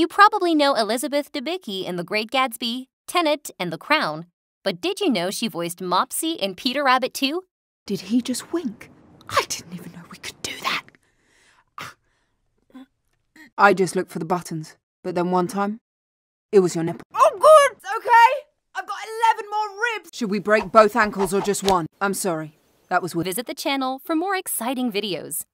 You probably know Elizabeth Debicki in The Great Gatsby, Tenet, and The Crown, but did you know she voiced Mopsy in Peter Rabbit too? Did he just wink? I didn't even know we could do that. Ah. I just looked for the buttons, but then one time, it was your nipple. Oh, good! Okay! I've got 11 more ribs! Should we break both ankles or just one? I'm sorry. That was weird. Visit the channel for more exciting videos.